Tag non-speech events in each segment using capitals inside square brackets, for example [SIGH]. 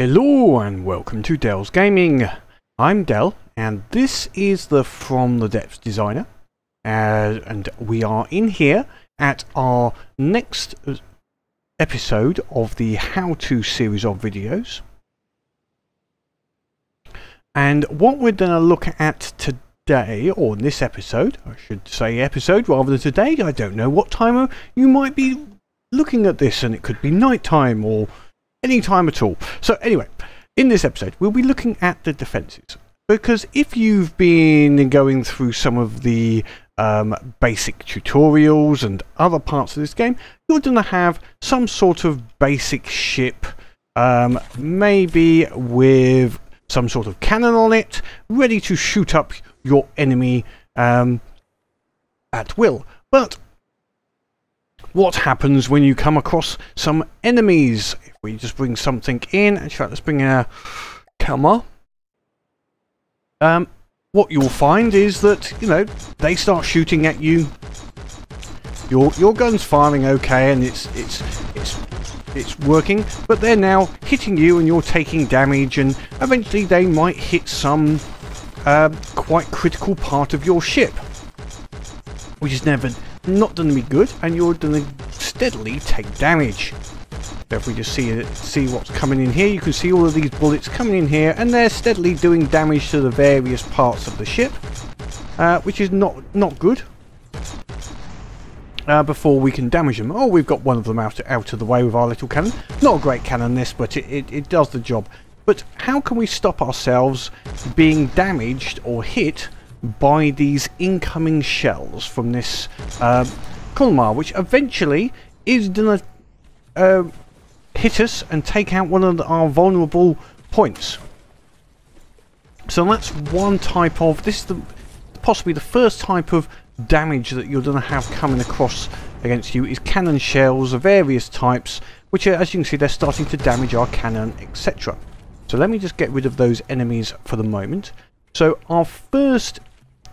Hello and welcome to Dell's Gaming. I'm Dell and this is the From the Depths designer uh, and we are in here at our next uh, episode of the how-to series of videos and what we're going to look at today or in this episode I should say episode rather than today I don't know what time you might be looking at this and it could be night time or any time at all. So anyway, in this episode, we'll be looking at the defences. Because if you've been going through some of the um, basic tutorials and other parts of this game, you're going to have some sort of basic ship, um, maybe with some sort of cannon on it, ready to shoot up your enemy um, at will. But what happens when you come across some enemies. We just bring something in, fact, let's bring a camera. Um, what you'll find is that, you know, they start shooting at you. Your your gun's firing okay and it's it's it's it's working, but they're now hitting you and you're taking damage and eventually they might hit some uh, quite critical part of your ship. Which is never not going to be good, and you're going to steadily take damage. If we just see see what's coming in here, you can see all of these bullets coming in here, and they're steadily doing damage to the various parts of the ship, uh, which is not not good. Uh, before we can damage them. Oh, we've got one of them out out of the way with our little cannon. Not a great cannon, this, but it, it, it does the job. But how can we stop ourselves being damaged or hit by these incoming shells from this uh, Kalmar, which eventually is going to uh, hit us and take out one of our vulnerable points. So that's one type of, this is the, possibly the first type of damage that you're going to have coming across against you is cannon shells of various types, which are, as you can see, they're starting to damage our cannon, etc. So let me just get rid of those enemies for the moment. So our first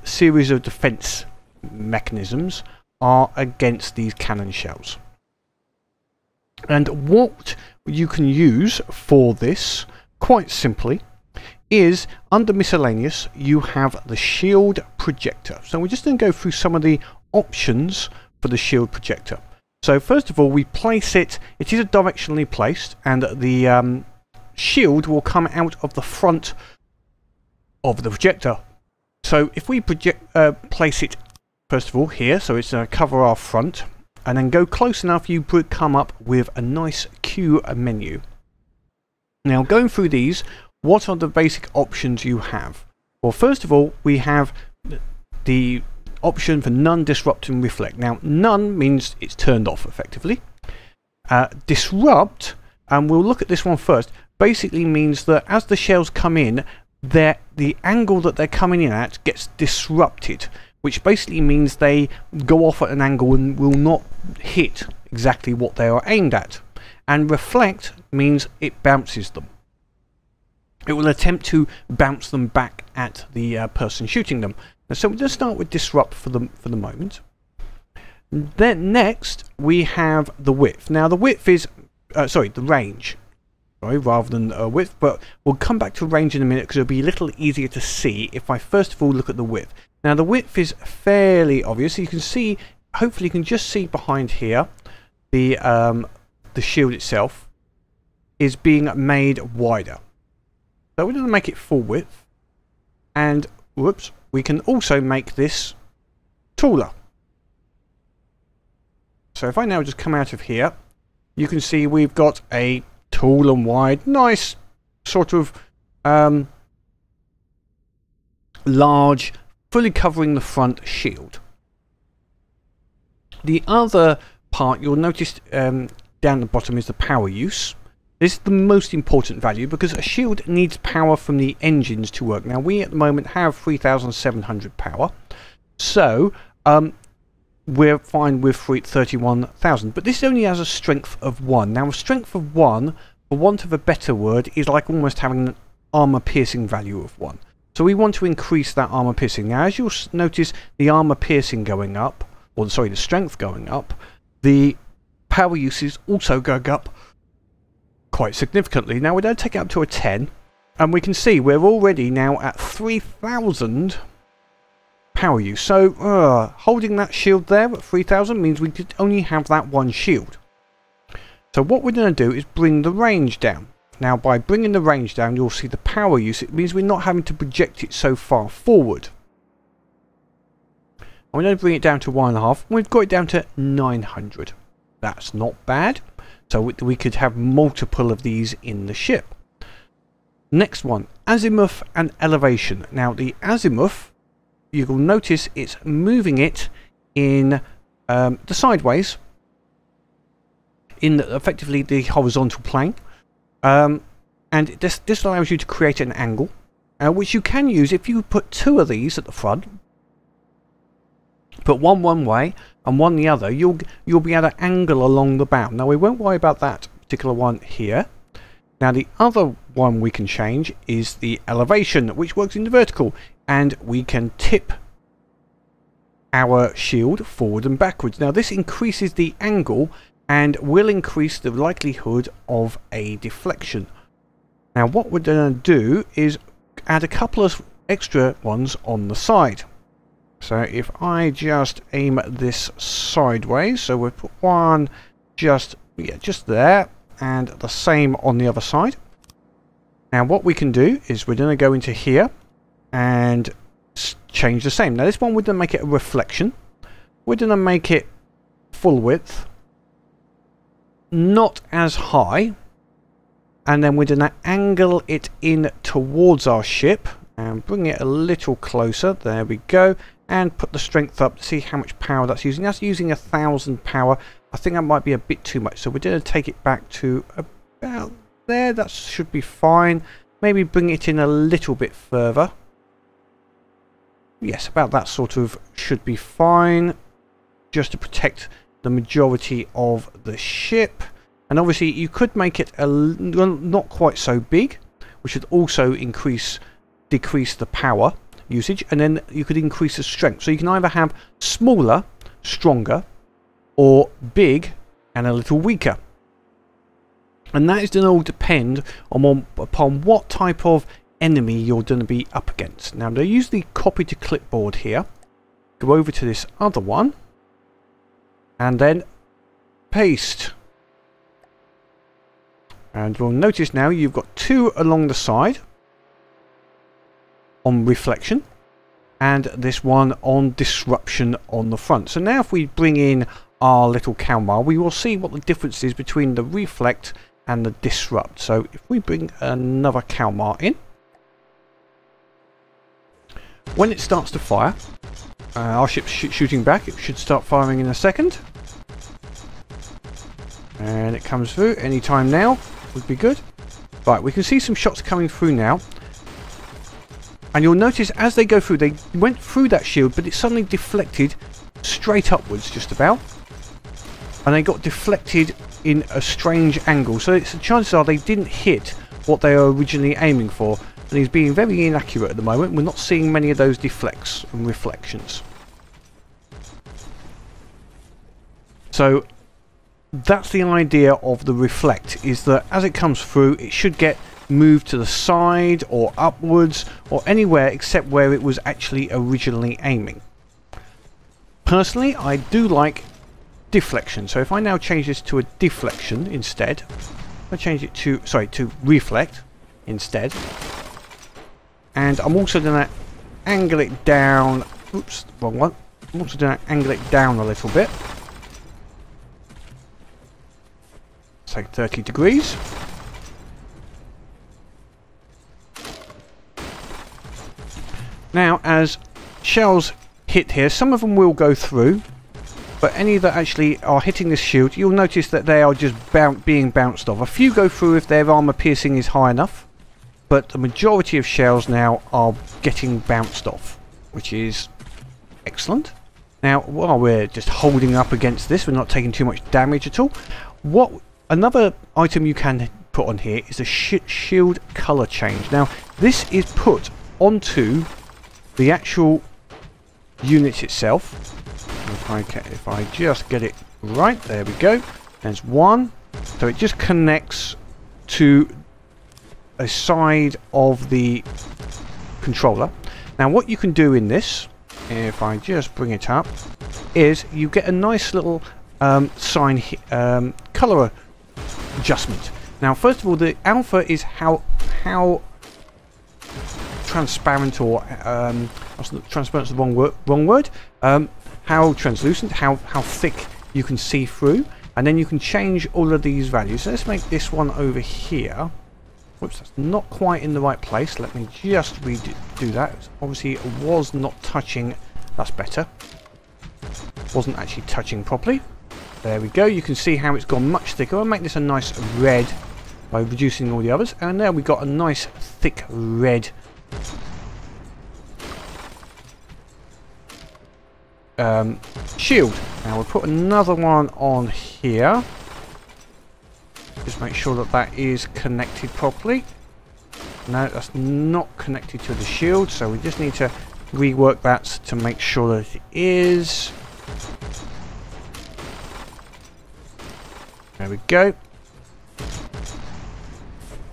series of defense mechanisms are against these cannon shells. And what you can use for this, quite simply, is under miscellaneous you have the shield projector. So we're just going to go through some of the options for the shield projector. So first of all we place it, it is a directionally placed and the um, shield will come out of the front of the projector so if we project, uh, place it first of all here, so it's going to cover our front, and then go close enough, you come up with a nice Q menu. Now going through these, what are the basic options you have? Well, first of all, we have the option for none disrupt and reflect. Now, none means it's turned off effectively. Uh, disrupt, and we'll look at this one first, basically means that as the shells come in, the angle that they're coming in at gets disrupted, which basically means they go off at an angle and will not hit exactly what they are aimed at. And reflect means it bounces them. It will attempt to bounce them back at the uh, person shooting them. So we'll just start with disrupt for the, for the moment. Then next we have the width. Now the width is, uh, sorry, the range sorry, rather than uh, width, but we'll come back to range in a minute because it'll be a little easier to see if I first of all look at the width. Now the width is fairly obvious. You can see, hopefully you can just see behind here, the, um, the shield itself is being made wider. So we're going to make it full width. And, whoops, we can also make this taller. So if I now just come out of here, you can see we've got a tall and wide, nice sort of um, large, fully covering the front shield. The other part you'll notice um, down the bottom is the power use. This is the most important value because a shield needs power from the engines to work. Now we at the moment have 3700 power. So um, we're fine with 31,000. But this only has a strength of 1. Now, a strength of 1, for want of a better word, is like almost having an armor piercing value of 1. So we want to increase that armor piercing. Now, as you'll notice the armor piercing going up, or sorry, the strength going up, the power uses also going up quite significantly. Now we're going to take it up to a 10 and we can see we're already now at 3000 power use. So uh, holding that shield there at 3000 means we could only have that one shield. So what we're going to do is bring the range down. Now by bringing the range down you'll see the power use. It means we're not having to project it so far forward. I'm going to bring it down to 1.5. We've got it down to 900. That's not bad. So we could have multiple of these in the ship. Next one, azimuth and elevation. Now the azimuth, you will notice it's moving it in um, the sideways, in effectively the horizontal plane. Um, and this, this allows you to create an angle, uh, which you can use if you put two of these at the front. Put one one way and one the other, you'll, you'll be able to angle along the bow. Now we won't worry about that particular one here. Now the other one we can change is the elevation, which works in the vertical, and we can tip our shield forward and backwards. Now this increases the angle and will increase the likelihood of a deflection. Now what we're going to do is add a couple of extra ones on the side. So if I just aim this sideways, so we put one just yeah, just there, and the same on the other side. Now what we can do is we're going to go into here and change the same. Now this one we're going to make it a reflection. We're going to make it full width. Not as high. And then we're going to angle it in towards our ship and bring it a little closer. There we go. And put the strength up to see how much power that's using. That's using a thousand power. I think that might be a bit too much. So we're going to take it back to about there. That should be fine. Maybe bring it in a little bit further. Yes, about that sort of should be fine. Just to protect the majority of the ship. And obviously you could make it a, not quite so big, which would also increase decrease the power usage and then you could increase the strength. So you can either have smaller, stronger or big and a little weaker. And that is going to all depend on upon what type of enemy you're going to be up against. Now they use the copy to clipboard here. Go over to this other one and then paste. And we'll notice now you've got two along the side on reflection and this one on disruption on the front. So now if we bring in our little Kalmar, we will see what the difference is between the reflect and the disrupt. So if we bring another Kalmar in, when it starts to fire, uh, our ship's sh shooting back, it should start firing in a second. And it comes through any time now would be good. Right, we can see some shots coming through now. And you'll notice as they go through, they went through that shield, but it suddenly deflected straight upwards just about. And they got deflected in a strange angle. So it's, chances are they didn't hit what they were originally aiming for. And he's being very inaccurate at the moment. We're not seeing many of those deflects and reflections. So that's the idea of the reflect, is that as it comes through, it should get moved to the side or upwards or anywhere except where it was actually originally aiming. Personally, I do like deflection. So if I now change this to a deflection instead, I change it to, sorry, to reflect instead. And I'm also going to angle it down, oops, wrong one. I'm also going to angle it down a little bit. Say 30 degrees. Now, as shells hit here, some of them will go through, but any that actually are hitting this shield, you'll notice that they are just being bounced off. A few go through if their armor piercing is high enough, but the majority of shells now are getting bounced off, which is excellent. Now, while we're just holding up against this, we're not taking too much damage at all. What Another item you can put on here is a sh shield color change. Now, this is put onto the actual unit itself, if I, can, if I just get it right, there we go. There's one. So it just connects to a side of the controller. Now what you can do in this, if I just bring it up, is you get a nice little um, sign um, color adjustment. Now first of all the alpha is how how transparent or um, transparent is the wrong word, wrong word um, how translucent, how, how thick you can see through and then you can change all of these values. So let's make this one over here. Whoops, that's not quite in the right place. Let me just redo that. Obviously, it was not touching. That's better. Wasn't actually touching properly. There we go. You can see how it's gone much thicker. I'll make this a nice red by reducing all the others. And there we've got a nice thick red um, shield. Now we'll put another one on here. Just make sure that that is connected properly. No, that's not connected to the shield, so we just need to rework that to make sure that it is. There we go.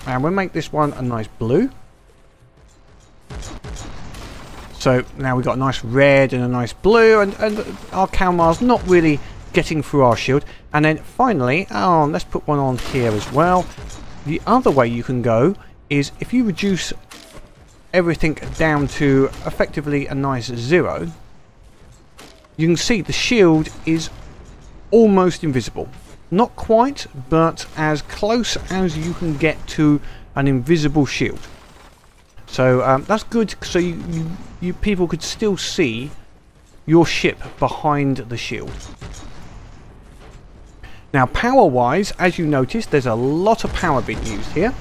And we'll make this one a nice blue. So now we've got a nice red and a nice blue and, and our Kalmar's not really getting through our shield. And then finally, oh, let's put one on here as well. The other way you can go is if you reduce everything down to effectively a nice zero, you can see the shield is almost invisible. Not quite, but as close as you can get to an invisible shield. So um, that's good. So you, you, you people could still see your ship behind the shield. Now power-wise, as you notice, there's a lot of power being used here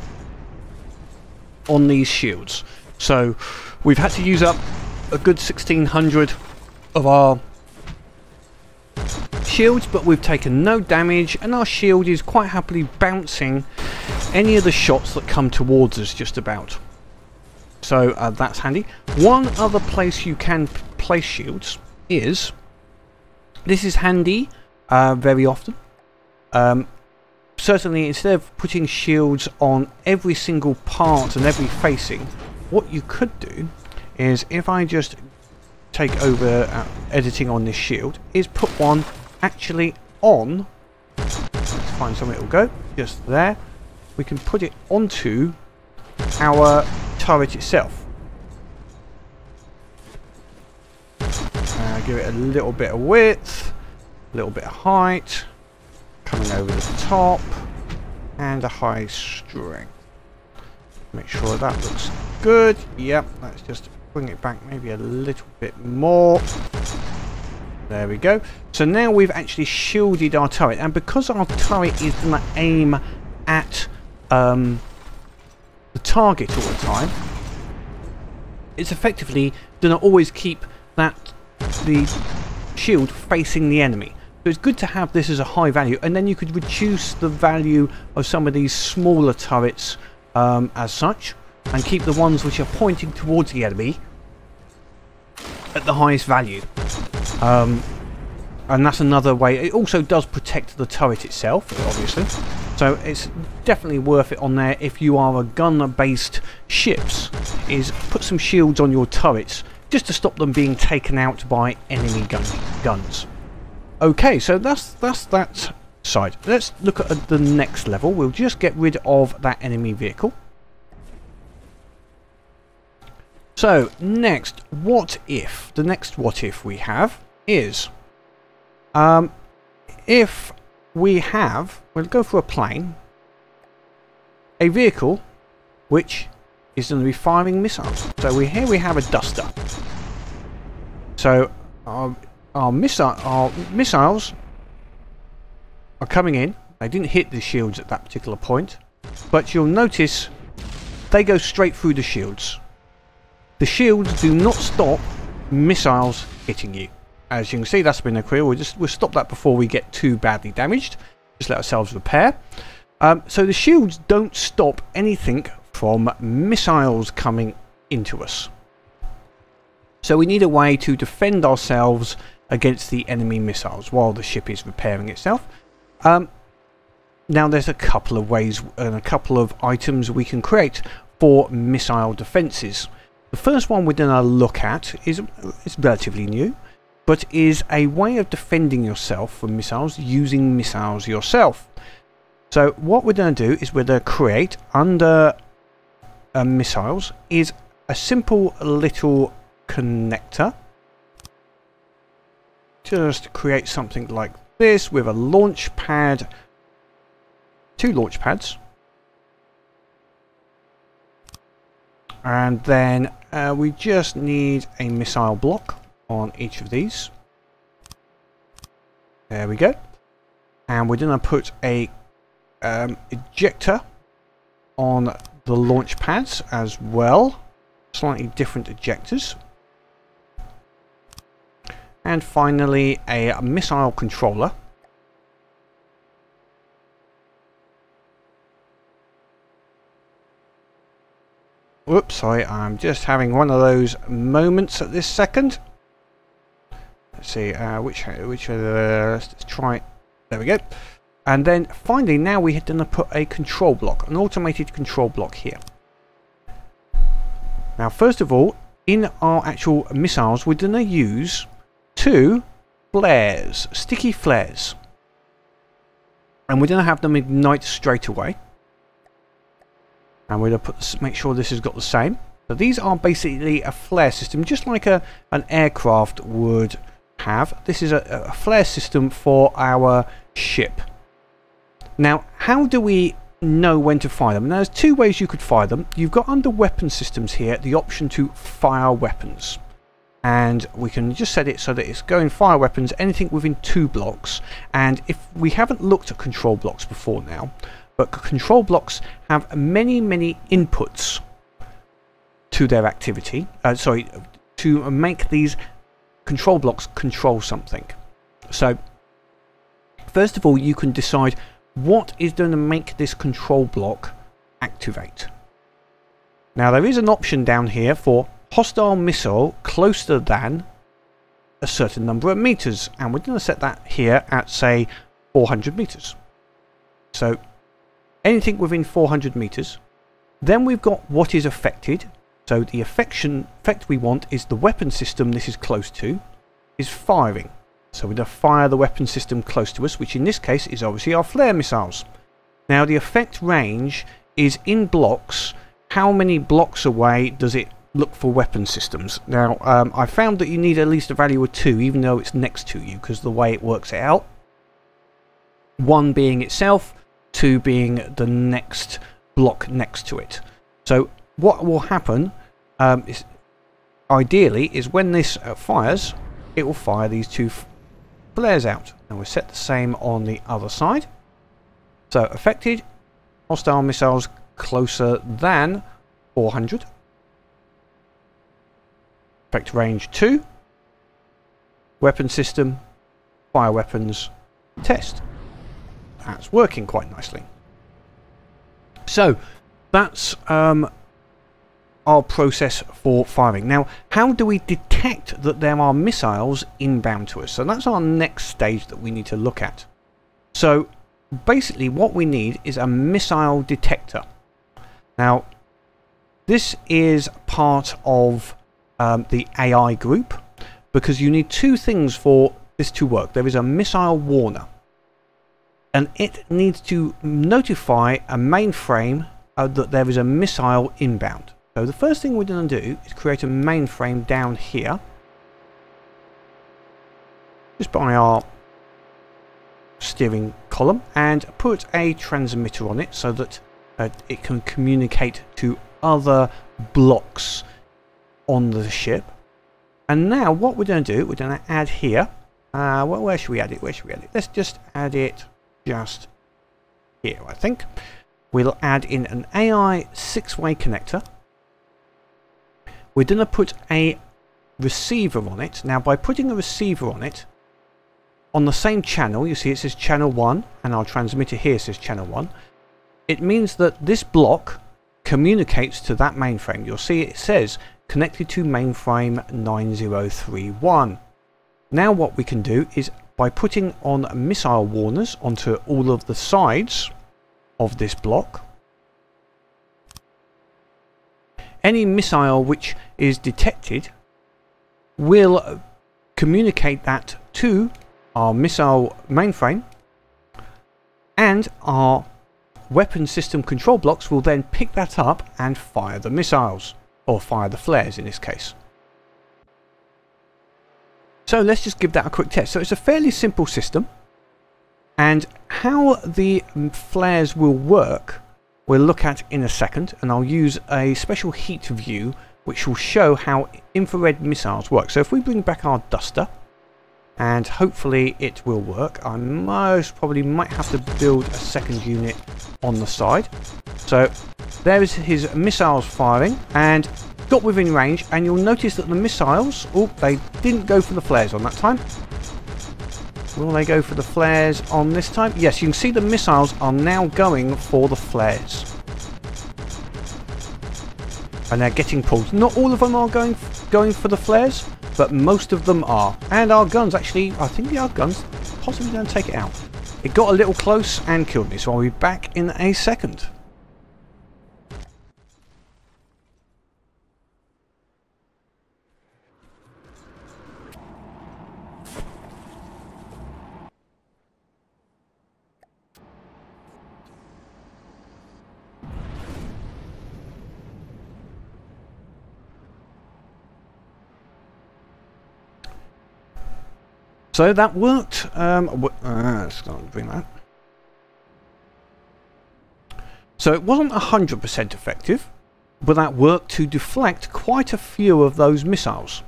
on these shields. So we've had to use up a good 1600 of our shields, but we've taken no damage, and our shield is quite happily bouncing any of the shots that come towards us just about. So uh, that's handy. One other place you can place shields is, this is handy uh, very often. Um, certainly instead of putting shields on every single part and every facing, what you could do is if I just take over uh, editing on this shield, is put one actually on, let's find somewhere it'll go, just there. We can put it onto our turret itself. Uh, give it a little bit of width, a little bit of height, coming over the top, and a high string Make sure that looks good. Yep, let's just bring it back maybe a little bit more. There we go. So now we've actually shielded our turret, and because our turret is going to aim at um, the target all the time, it's effectively going to always keep that the shield facing the enemy. So it's good to have this as a high value, and then you could reduce the value of some of these smaller turrets um, as such, and keep the ones which are pointing towards the enemy at the highest value. Um, and that's another way. It also does protect the turret itself, obviously. So it's definitely worth it on there if you are a gun-based ships, is put some shields on your turrets just to stop them being taken out by enemy gun guns. Okay, so that's that's that side. Let's look at the next level. We'll just get rid of that enemy vehicle. So, next, what if? The next what if we have is um, if we have, we'll go for a plane, a vehicle which is going to be firing missiles. So we here we have a duster. So our our missile our missiles are coming in. They didn't hit the shields at that particular point, but you'll notice they go straight through the shields. The shields do not stop missiles hitting you. As you can see, that's been a career. We'll just we'll stop that before we get too badly damaged. Just let ourselves repair. Um, so the shields don't stop anything from missiles coming into us. So we need a way to defend ourselves against the enemy missiles while the ship is repairing itself. Um, now there's a couple of ways and a couple of items we can create for missile defences. The first one we're going to look at is, is relatively new, but is a way of defending yourself from missiles using missiles yourself. So what we're going to do is we're going to create under uh, missiles is a simple little connector. Just create something like this with a launch pad, two launch pads. And then uh, we just need a missile block on each of these. There we go. And we're going to put a um, ejector on the launch pads as well. Slightly different ejectors. And finally a missile controller. Whoops, sorry, I'm just having one of those moments at this second. Let's see, uh, which, which, uh, let's try, there we go. And then finally, now we are going to put a control block, an automated control block here. Now, first of all, in our actual missiles, we're going to use two flares, sticky flares. And we're going to have them ignite straight away. And we're going to make sure this has got the same. So these are basically a flare system, just like a an aircraft would have. This is a, a flare system for our ship. Now, how do we know when to fire them? Now, there's two ways you could fire them. You've got under weapon systems here the option to fire weapons. And we can just set it so that it's going fire weapons, anything within two blocks. And if we haven't looked at control blocks before now, but control blocks have many, many inputs to their activity. Uh, sorry, to make these control blocks control something. So, first of all, you can decide what is going to make this control block activate. Now there is an option down here for hostile missile closer than a certain number of meters and we're going to set that here at say 400 meters. So anything within 400 meters. Then we've got what is affected. So the affection, effect we want is the weapon system this is close to is firing. So we're going to fire the weapon system close to us, which in this case is obviously our flare missiles. Now the effect range is in blocks. How many blocks away does it look for weapon systems? Now um, I found that you need at least a value of 2 even though it's next to you because the way it works it out. 1 being itself, 2 being the next block next to it. So what will happen um, is ideally is when this uh, fires it will fire these two flares out. And we set the same on the other side. So affected, hostile missiles closer than 400. Effect range 2. Weapon system, fire weapons, test. That's working quite nicely. So, that's um, our process for firing. Now, how do we detect that there are missiles inbound to us? So that's our next stage that we need to look at. So basically what we need is a missile detector. Now, this is part of um, the AI group because you need two things for this to work. There is a missile warner and it needs to notify a mainframe uh, that there is a missile inbound. So the first thing we're going to do is create a mainframe down here. Just by our steering column and put a transmitter on it so that uh, it can communicate to other blocks on the ship. And now what we're going to do, we're going to add here. Uh, where should we add it? Where should we add it? Let's just add it just here, I think. We'll add in an AI six-way connector we're going to put a receiver on it. Now by putting a receiver on it, on the same channel, you see it says channel 1 and our transmitter here says channel 1. It means that this block communicates to that mainframe. You'll see it says connected to mainframe 9031. Now what we can do is by putting on missile warners onto all of the sides of this block. Any missile which is detected will communicate that to our missile mainframe and our weapon system control blocks will then pick that up and fire the missiles or fire the flares in this case. So let's just give that a quick test. So it's a fairly simple system and how the flares will work we'll look at in a second and I'll use a special heat view which will show how infrared missiles work. So if we bring back our duster and hopefully it will work. I most probably might have to build a second unit on the side. So there is his missiles firing and got within range and you'll notice that the missiles, oh they didn't go for the flares on that time. Will they go for the flares on this time? Yes, you can see the missiles are now going for the flares. And they're getting pulled. Not all of them are going going for the flares, but most of them are. And our guns actually, I think the our guns possibly to take it out. It got a little close and killed me, so I'll be back in a second. So that worked. Um, uh, let's bring that. So it wasn't 100% effective, but that worked to deflect quite a few of those missiles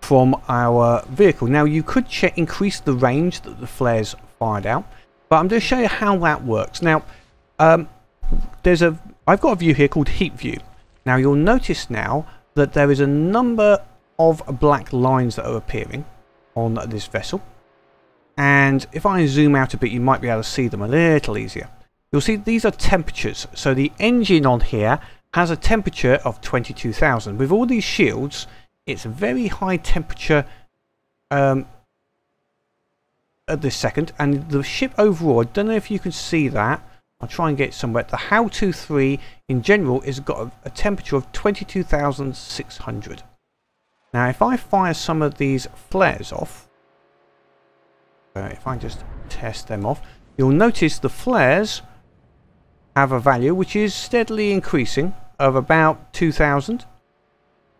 from our vehicle. Now you could check, increase the range that the flares fired out, but I'm going to show you how that works. Now, um, there's a I've got a view here called Heat View. Now you'll notice now that there is a number of black lines that are appearing on this vessel. And if I zoom out a bit, you might be able to see them a little easier. You'll see these are temperatures. So the engine on here has a temperature of 22,000. With all these shields, it's a very high temperature um, at this second. And the ship overall, I don't know if you can see that. I'll try and get somewhere. The How To 3 in general has got a, a temperature of 22,600. Now if I fire some of these flares off, uh, if I just test them off, you'll notice the flares have a value which is steadily increasing of about 2000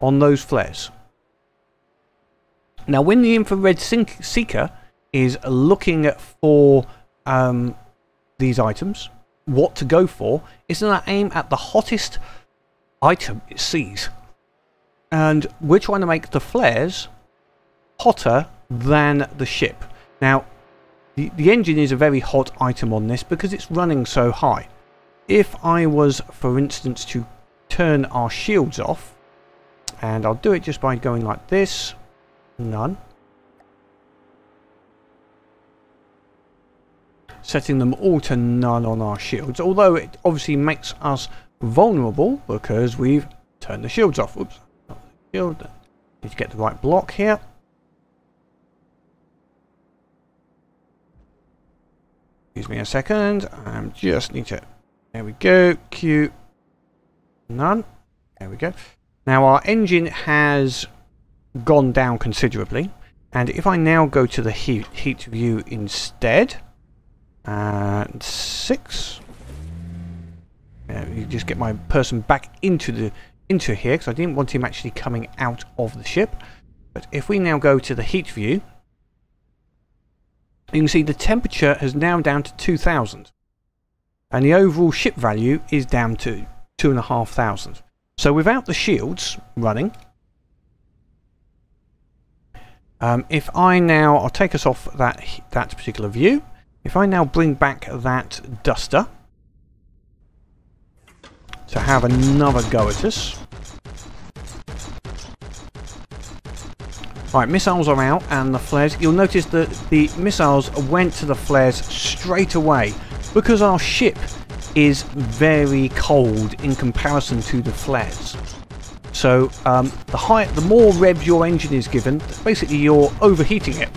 on those flares. Now when the infrared seeker is looking for um, these items, what to go for, is going to aim at the hottest item it sees. And we're trying to make the flares hotter than the ship. Now, the, the engine is a very hot item on this because it's running so high. If I was, for instance, to turn our shields off, and I'll do it just by going like this, none. Setting them all to none on our shields, although it obviously makes us vulnerable because we've turned the shields off. Oops shield. Need to get the right block here. Excuse me a second. I just need to. There we go. Q. None. There we go. Now our engine has gone down considerably. And if I now go to the heat, heat view instead, and six, you just get my person back into the into here because I didn't want him actually coming out of the ship. But if we now go to the heat view, you can see the temperature has now down to 2000 and the overall ship value is down to 2500. So without the shields running, um, if I now, I'll take us off that, that particular view. If I now bring back that duster, to have another go at us. Right, missiles are out and the flares. You'll notice that the missiles went to the flares straight away because our ship is very cold in comparison to the flares. So um, the high, the more revs your engine is given, basically you're overheating it.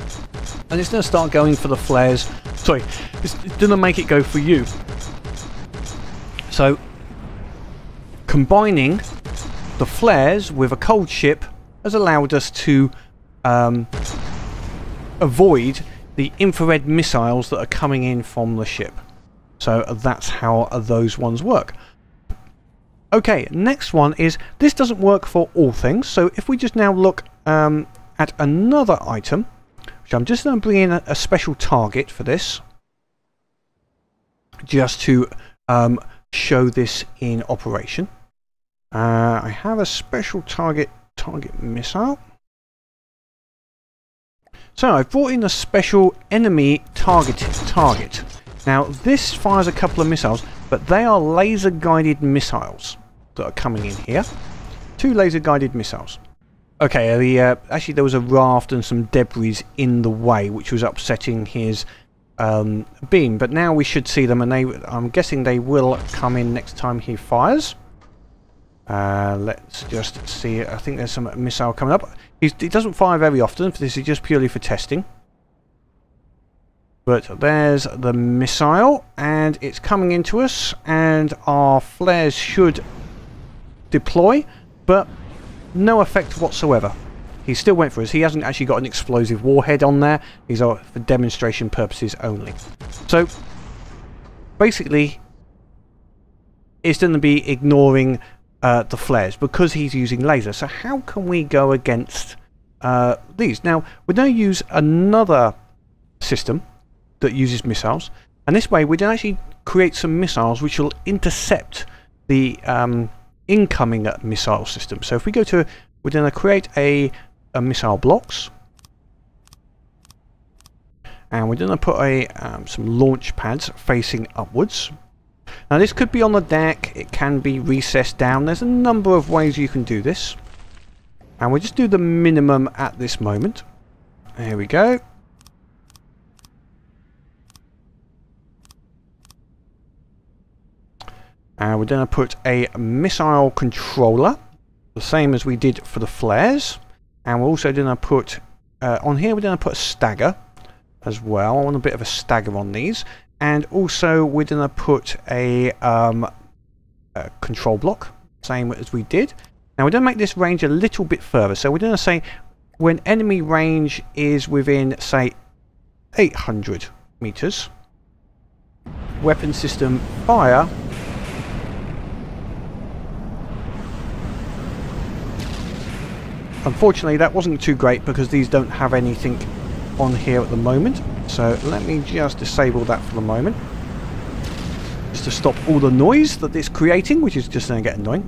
and it's going to start going for the flares. Sorry, it's going to make it go for you. So, combining the flares with a cold ship has allowed us to um, avoid the infrared missiles that are coming in from the ship. So that's how those ones work. Okay, next one is, this doesn't work for all things, so if we just now look um, at another item, which I'm just going to bring in a, special target for this, just to um, show this in operation. Uh, I have a special target, target missile. So I've brought in a special enemy targeted target. Now this fires a couple of missiles, but they are laser guided missiles that are coming in here. Two laser guided missiles. Okay, the, uh, actually there was a raft and some debris in the way which was upsetting his um, beam, but now we should see them and they, I'm guessing they will come in next time he fires. Uh, let's just see, I think there's some missile coming up. He's, he doesn't fire very often, this is just purely for testing. But there's the missile, and it's coming into us, and our flares should deploy, but no effect whatsoever. He still went for us. He hasn't actually got an explosive warhead on there. These are for demonstration purposes only. So, basically, it's going to be ignoring uh, the flares because he's using laser. So how can we go against uh, these? Now, we're going to use another system that uses missiles. And this way we can actually create some missiles which will intercept the um, incoming missile system. So if we go to, we're going to create a, a missile blocks. And we're going to put a um, some launch pads facing upwards. Now this could be on the deck, it can be recessed down. There's a number of ways you can do this. And we'll just do the minimum at this moment. There we go. And we're going to put a missile controller, the same as we did for the flares. And we're also going to put, uh, on here we're going to put a stagger as well. I want a bit of a stagger on these. And also we're going to put a, um, a control block, same as we did. Now we're going to make this range a little bit further. So we're going to say when enemy range is within, say, 800 meters, weapon system fire Unfortunately, that wasn't too great because these don't have anything on here at the moment. So let me just disable that for the moment. Just to stop all the noise that it's creating, which is just going to get annoying.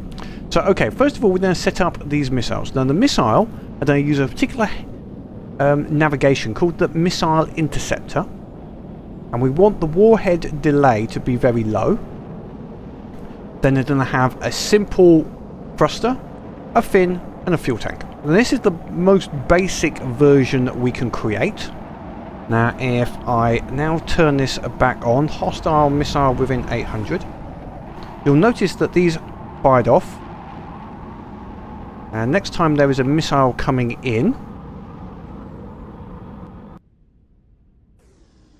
So, okay, first of all, we're going to set up these missiles. Now, the missile, I'm going to use a particular um, navigation called the Missile Interceptor. And we want the warhead delay to be very low. Then they're going to have a simple thruster, a fin, and a fuel tank. And this is the most basic version that we can create. Now if I now turn this back on, hostile missile within 800, you'll notice that these fired off. And next time there is a missile coming in,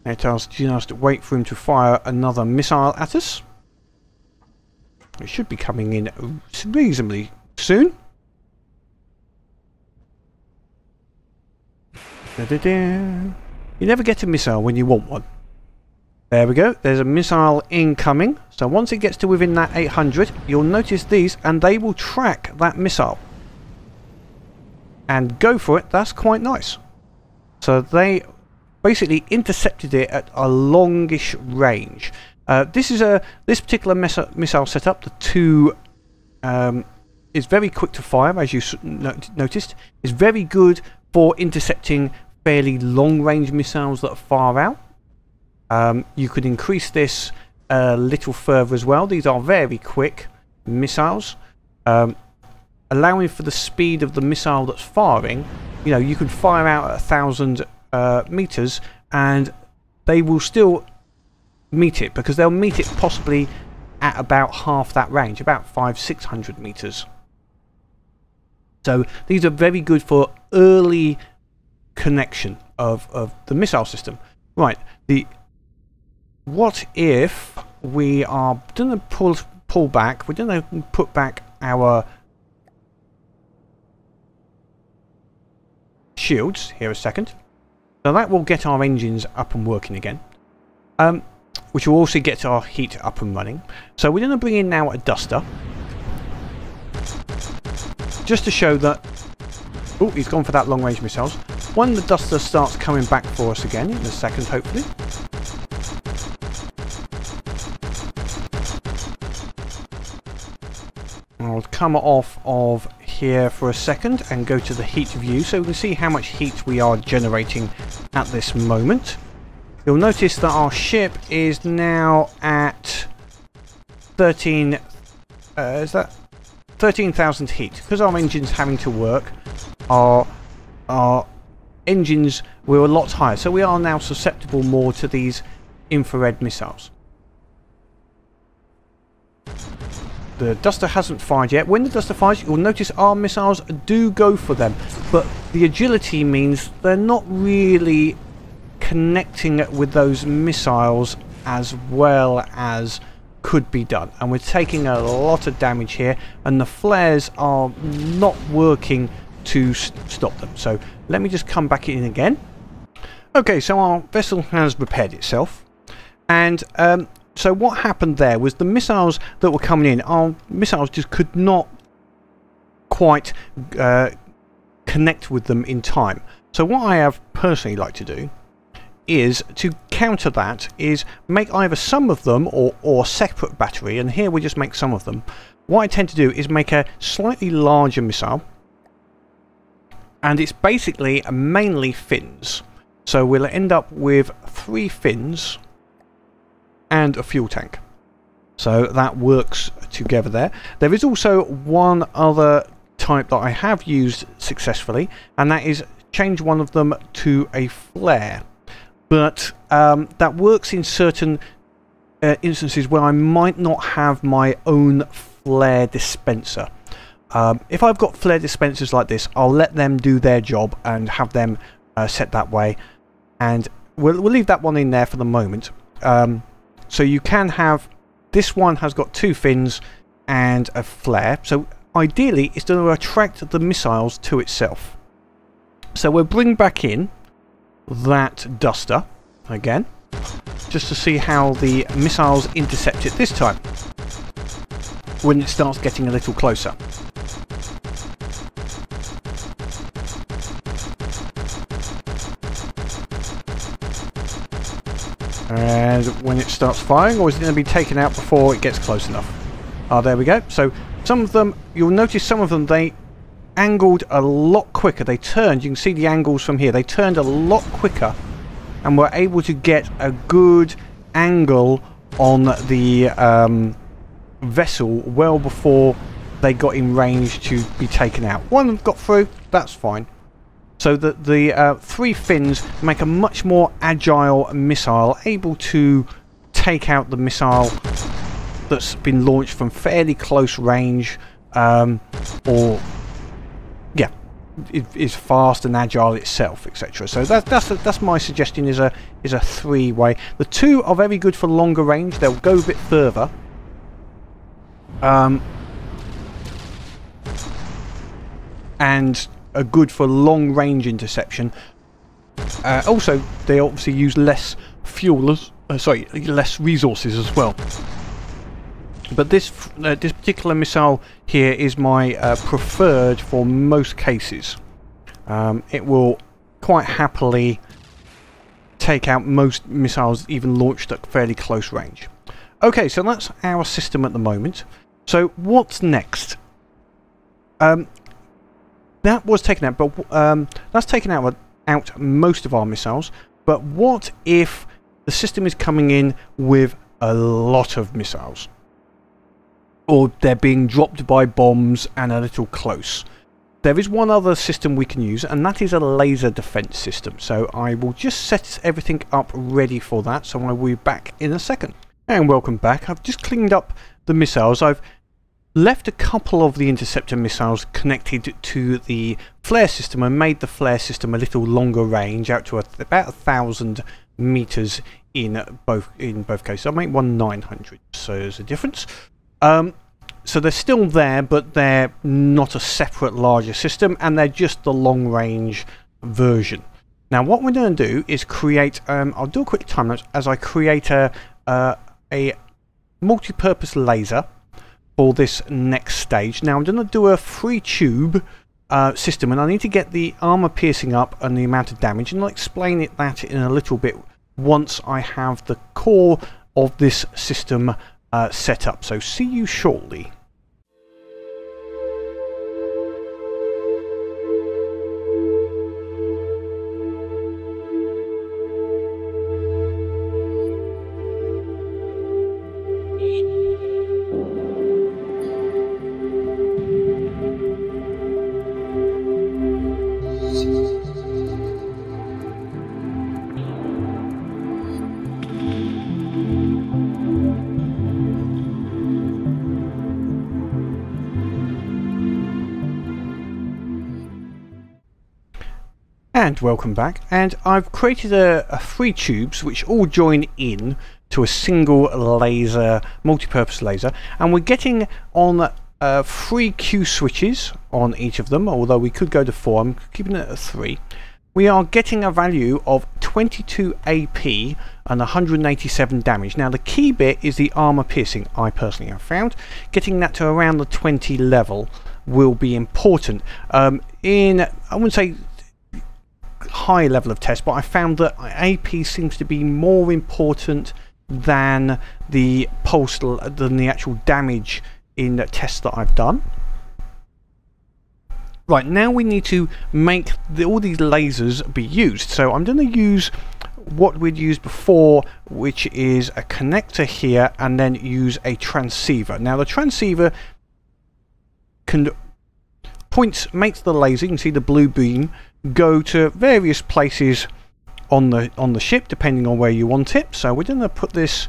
it has just wait for him to fire another missile at us. It should be coming in reasonably soon. Da -da -da. You never get a missile when you want one. There we go. There's a missile incoming. So once it gets to within that 800, you'll notice these and they will track that missile. And go for it. That's quite nice. So they basically intercepted it at a longish range. Uh, this is a this particular missile setup. The two um, is very quick to fire, as you noticed. Is very good for intercepting fairly long range missiles that are far out. Um, you could increase this a little further as well. These are very quick missiles. Um, allowing for the speed of the missile that's firing, you know, you can fire out at a thousand uh, meters and they will still meet it because they'll meet it possibly at about half that range, about five, six hundred meters. So these are very good for early connection of, of the missile system. Right, the what if we are going to pull pull back, we're going to put back our shields here a second. So that will get our engines up and working again. Um, which will also get our heat up and running. So we're going to bring in now a duster. Just to show that... Oh, he's gone for that long range missiles. When the duster starts coming back for us again, in a second hopefully. I'll come off of here for a second and go to the heat view so we can see how much heat we are generating at this moment. You'll notice that our ship is now at 13, uh, is that 13,000 heat. Because our engine's having to work, our, our engines were a lot higher. So we are now susceptible more to these infrared missiles. The Duster hasn't fired yet. When the Duster fires, you'll notice our missiles do go for them. But the agility means they're not really connecting with those missiles as well as could be done. And we're taking a lot of damage here. And the flares are not working to stop them. So let me just come back in again. Okay, so our vessel has repaired itself. And um, so what happened there was the missiles that were coming in, our missiles just could not quite uh, connect with them in time. So what I have personally like to do is to counter that is make either some of them or, or separate battery and here we just make some of them. What I tend to do is make a slightly larger missile and it's basically mainly fins. So we'll end up with three fins and a fuel tank. So that works together there. There is also one other type that I have used successfully, and that is change one of them to a flare. But um, that works in certain uh, instances where I might not have my own flare dispenser. Um, if I've got flare dispensers like this, I'll let them do their job and have them uh, set that way. And we'll, we'll leave that one in there for the moment. Um, so you can have, this one has got two fins and a flare. So ideally it's going to attract the missiles to itself. So we'll bring back in that duster again, just to see how the missiles intercept it this time, when it starts getting a little closer. And when it starts firing, or is it going to be taken out before it gets close enough? Ah, there we go. So some of them, you'll notice some of them, they angled a lot quicker. They turned, you can see the angles from here. They turned a lot quicker and were able to get a good angle on the um, vessel well before they got in range to be taken out. One got through, that's fine. So that the uh, three fins make a much more agile missile, able to take out the missile that's been launched from fairly close range, um, or yeah, is fast and agile itself, etc. So that, that's that's my suggestion is a is a three way. The two are very good for longer range. They'll go a bit further. Um, and are good for long range interception. Uh, also, they obviously use less fuel, uh, sorry, less resources as well. But this uh, this particular missile here is my uh, preferred for most cases. Um, it will quite happily take out most missiles even launched at fairly close range. Okay, so that's our system at the moment. So what's next? Um, that was taken out, but um, that's taken out, out most of our missiles. But what if the system is coming in with a lot of missiles? Or they're being dropped by bombs and a little close. There is one other system we can use, and that is a laser defense system. So I will just set everything up ready for that, so I will be back in a second. And welcome back. I've just cleaned up the missiles. I've left a couple of the interceptor missiles connected to the flare system and made the flare system a little longer range out to a, about a thousand meters in both in both cases. I make one 900, so there's a difference. Um, so they're still there, but they're not a separate larger system, and they're just the long range version. Now, what we're going to do is create. Um, I'll do a quick time lapse as I create a uh, a multi-purpose laser for this next stage. Now, I'm going to do a free tube. Uh, system and I need to get the armor piercing up and the amount of damage and I'll explain it that in a little bit once I have the core of this system uh, set up. So see you shortly. And welcome back. And I've created a, a three tubes which all join in to a single laser, multi-purpose laser. And we're getting on uh, three Q switches on each of them, although we could go to four. I'm keeping it at three. We are getting a value of 22 AP and 187 damage. Now the key bit is the armor piercing, I personally have found. Getting that to around the 20 level will be important. Um, in, I wouldn't say high level of test, but I found that AP seems to be more important than the postal than the actual damage in the tests that I've done. Right, now we need to make the, all these lasers be used. So I'm going to use what we'd used before, which is a connector here, and then use a transceiver. Now the transceiver can points makes the laser, you can see the blue beam, go to various places on the on the ship depending on where you want it. So we're going to put this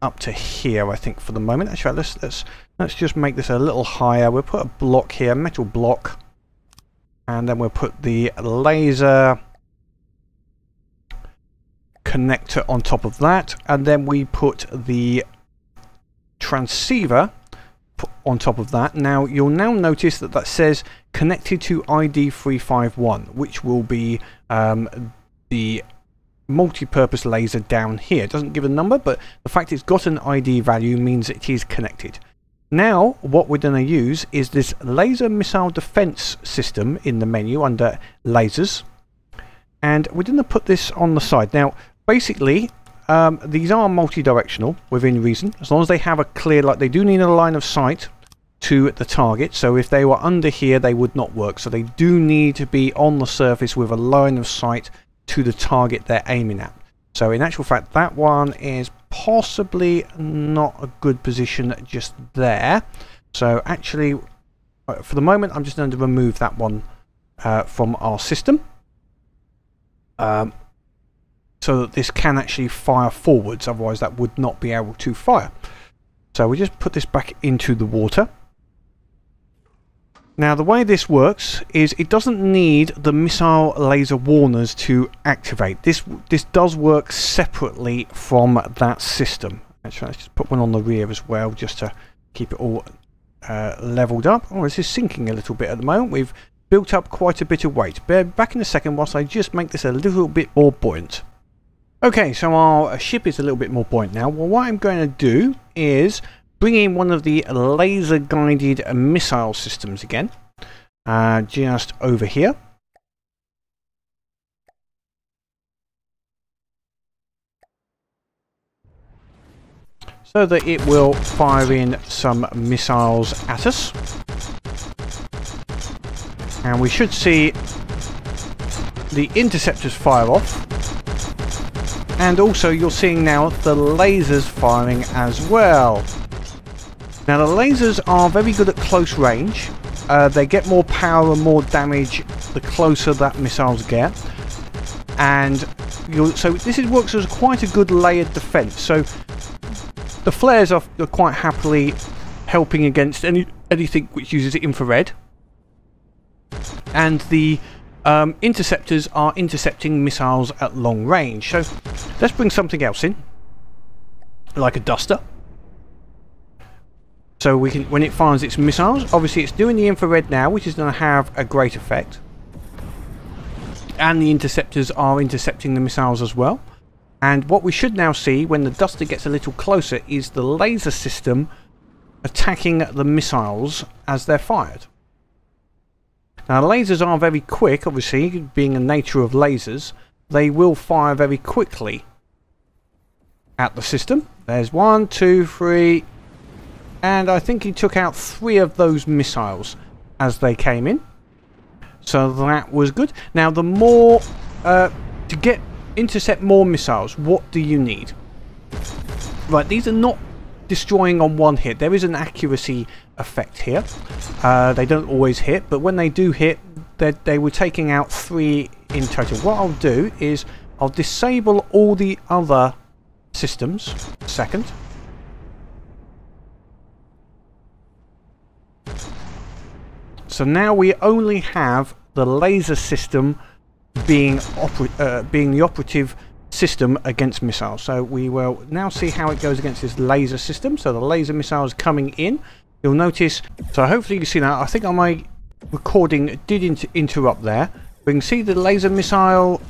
up to here, I think, for the moment. Actually, let's let's let's just make this a little higher. We'll put a block here, metal block, and then we'll put the laser connector on top of that, and then we put the transceiver on top of that. Now, you'll now notice that that says connected to ID 351, which will be um, the multi-purpose laser down here. It doesn't give a number, but the fact it's got an ID value means it is connected. Now, what we're going to use is this laser missile defense system in the menu under lasers. And we're going to put this on the side. Now, basically, um, these are multi-directional within reason, as long as they have a clear, like they do need a line of sight to the target. So if they were under here, they would not work. So they do need to be on the surface with a line of sight to the target they're aiming at. So in actual fact, that one is possibly not a good position just there. So actually, uh, for the moment, I'm just going to remove that one uh, from our system. Um, so that this can actually fire forwards, otherwise that would not be able to fire. So we just put this back into the water. Now the way this works is it doesn't need the missile laser warners to activate. This this does work separately from that system. Actually, let's just put one on the rear as well just to keep it all uh, leveled up. Oh, this is sinking a little bit at the moment. We've built up quite a bit of weight. Bear back in a second whilst I just make this a little bit more buoyant. Okay, so our ship is a little bit more buoyant now. Well, what I'm going to do is bring in one of the laser guided missile systems again. Uh, just over here. So that it will fire in some missiles at us. And we should see the interceptors fire off and also you're seeing now the lasers firing as well. Now the lasers are very good at close range. Uh, they get more power and more damage the closer that missiles get. And so this is, works as quite a good layered defense. So the flares are, are quite happily helping against any anything which uses infrared. And the um, interceptors are intercepting missiles at long range. So let's bring something else in, like a duster. So we can, when it fires its missiles, obviously it's doing the infrared now, which is going to have a great effect. And the interceptors are intercepting the missiles as well. And what we should now see when the duster gets a little closer is the laser system attacking the missiles as they're fired. Now lasers are very quick, obviously, being the nature of lasers. They will fire very quickly at the system. There's one, two, three, and I think he took out three of those missiles as they came in. So that was good. Now the more, uh, to get, intercept more missiles, what do you need? Right, these are not destroying on one hit. There is an accuracy effect here. Uh, they don't always hit, but when they do hit, they were taking out three in total. What I'll do is I'll disable all the other systems. Second. So now we only have the laser system being, uh, being the operative system against missiles. So we will now see how it goes against this laser system. So the laser missiles coming in. You'll notice, so hopefully you can see that. I think my recording did inter interrupt there. We can see the laser missile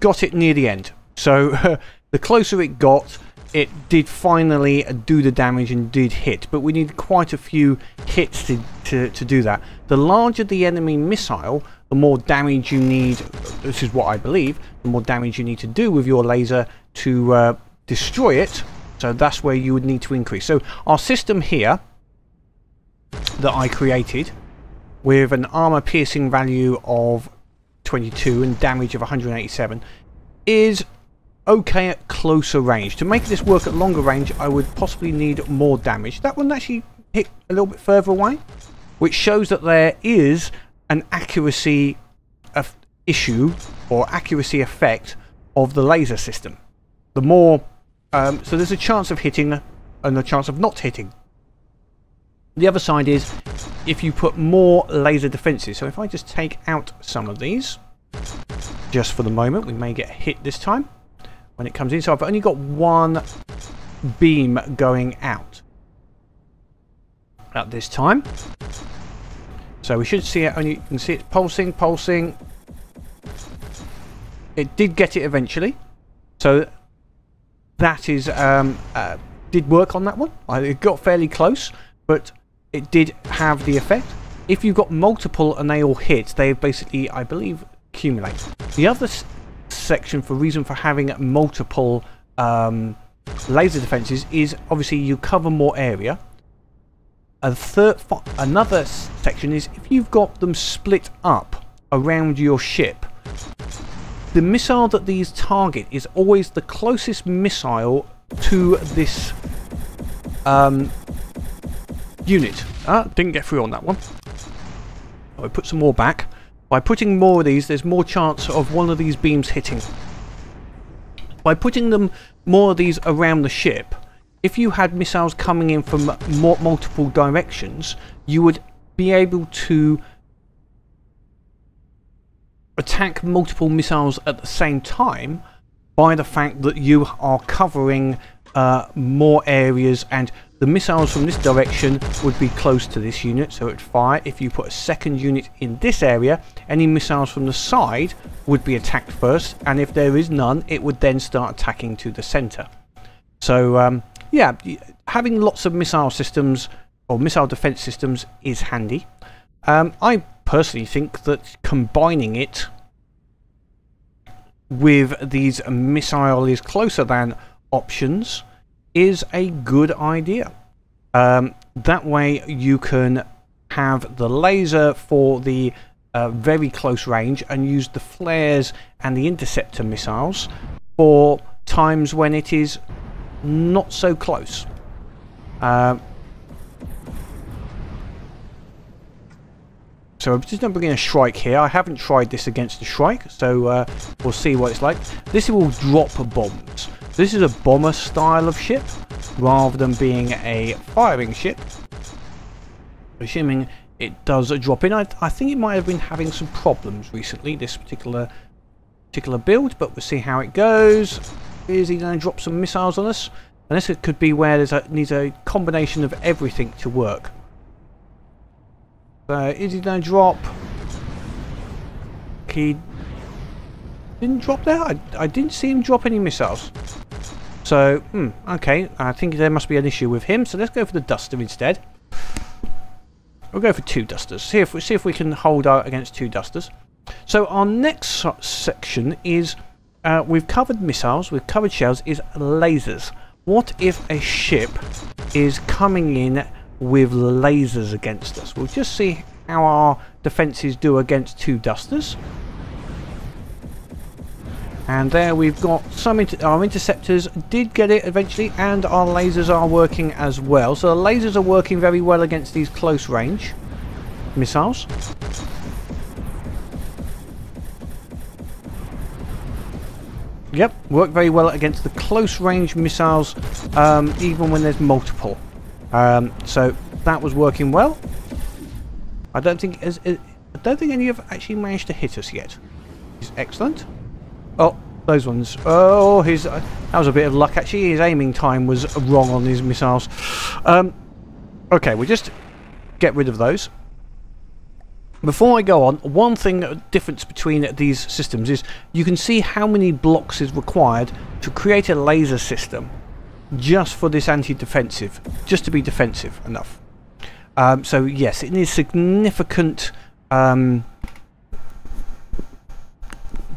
got it near the end. So [LAUGHS] the closer it got, it did finally do the damage and did hit. But we need quite a few hits to, to, to do that. The larger the enemy missile, the more damage you need, this is what I believe, the more damage you need to do with your laser to uh, destroy it. So that's where you would need to increase. So our system here that I created with an armor piercing value of 22 and damage of 187 is okay at closer range. To make this work at longer range, I would possibly need more damage. That one actually hit a little bit further away, which shows that there is an accuracy issue or accuracy effect of the laser system. The more, um, so there's a chance of hitting and a chance of not hitting. The other side is if you put more laser defenses. So if I just take out some of these, just for the moment, we may get hit this time when it comes in. So I've only got one beam going out at this time. So we should see it only, you can see it pulsing, pulsing. It did get it eventually. So that is, um, uh, did work on that one. It got fairly close, but it did have the effect. If you've got multiple and they all hit, they basically, I believe, accumulate. The other section for reason for having multiple um, laser defenses is obviously you cover more area a third, another section is if you've got them split up around your ship, the missile that these target is always the closest missile to this um, unit. Ah, didn't get through on that one. I put some more back. By putting more of these, there's more chance of one of these beams hitting. By putting them more of these around the ship, if you had missiles coming in from multiple directions, you would be able to attack multiple missiles at the same time by the fact that you are covering uh, more areas and the missiles from this direction would be close to this unit so it would fire. If you put a second unit in this area, any missiles from the side would be attacked first and if there is none it would then start attacking to the centre. So um, yeah, having lots of missile systems or missile defense systems is handy. Um, I personally think that combining it with these missile is closer than options is a good idea. Um, that way you can have the laser for the uh, very close range and use the flares and the interceptor missiles for times when it is not so close. Uh, so I'm just going to bring in a Shrike here. I haven't tried this against the Shrike, so uh, we'll see what it's like. This will drop bombs. This is a bomber style of ship, rather than being a firing ship. assuming it does drop in. I, I think it might have been having some problems recently, this particular particular build, but we'll see how it goes. Is he going to drop some missiles on us? And this could be where there's a, needs a combination of everything to work. So, is he going to drop? He didn't drop there? I, I didn't see him drop any missiles. So, hmm, okay, I think there must be an issue with him, so let's go for the Duster instead. We'll go for two Dusters. See if we see if we can hold out against two Dusters. So our next section is uh, we've covered missiles, we've covered shells, is lasers. What if a ship is coming in with lasers against us? We'll just see how our defences do against two Dusters. And there we've got some, inter our interceptors did get it eventually and our lasers are working as well. So the lasers are working very well against these close range missiles. Yep, work very well against the close range missiles um, even when there's multiple. Um, so that was working well. I don't think as I don't think any have actually managed to hit us yet. Is excellent. Oh, those ones. Oh, his uh, that was a bit of luck actually. His aiming time was wrong on these missiles. Um, okay, we just get rid of those. Before I go on, one thing uh, difference between these systems is you can see how many blocks is required to create a laser system just for this anti-defensive, just to be defensive enough. Um, so yes, it needs significant um,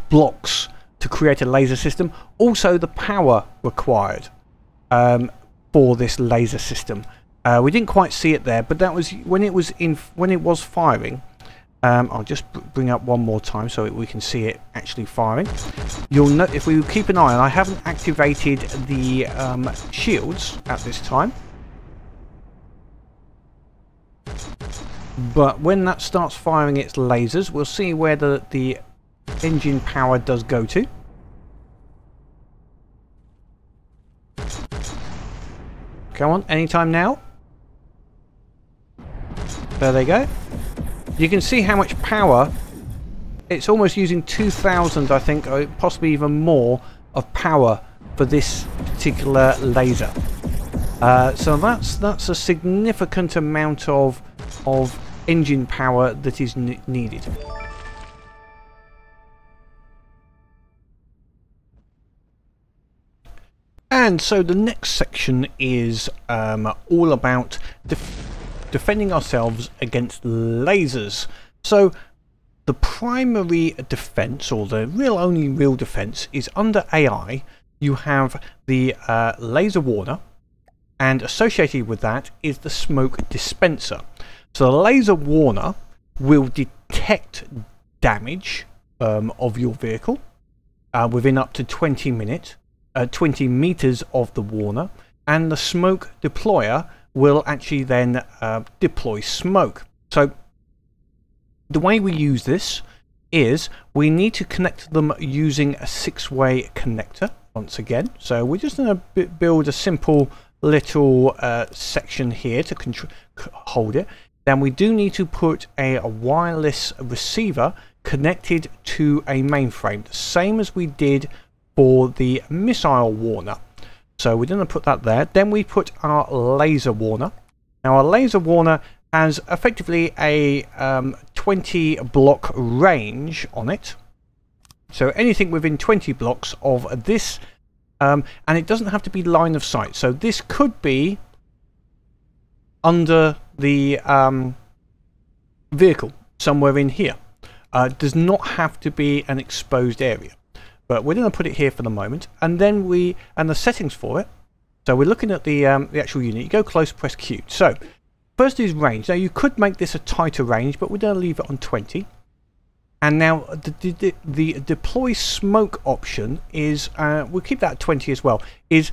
blocks to create a laser system. Also the power required um, for this laser system. Uh, we didn't quite see it there, but that was when it was in when it was firing. Um, I'll just bring up one more time so we can see it actually firing. You'll note if we keep an eye on, I haven't activated the um, shields at this time. But when that starts firing its lasers, we'll see where the, the engine power does go to. Come on, anytime now. There they go. You can see how much power it's almost using 2000 I think or possibly even more of power for this particular laser uh, so that's that's a significant amount of of engine power that is needed and so the next section is um, all about defending ourselves against lasers. So the primary defense, or the real only real defense, is under AI. You have the uh, laser warner, and associated with that is the smoke dispenser. So the laser warner will detect damage um, of your vehicle uh, within up to 20 minutes, uh, 20 meters of the warner, and the smoke deployer will actually then uh, deploy smoke. So the way we use this is we need to connect them using a six-way connector once again. So we're just going to build a simple little uh, section here to hold it. Then we do need to put a, a wireless receiver connected to a mainframe, the same as we did for the missile warner. So we're going to put that there. Then we put our laser warner. Now our laser warner has effectively a um, 20 block range on it. So anything within 20 blocks of this, um, and it doesn't have to be line of sight. So this could be under the um, vehicle, somewhere in here. Uh, does not have to be an exposed area. But we're going to put it here for the moment. And then we, and the settings for it. So we're looking at the, um, the actual unit. You go close, press Q. So first is range. Now you could make this a tighter range, but we're going to leave it on 20. And now the, the, the deploy smoke option is, uh, we'll keep that at 20 as well, is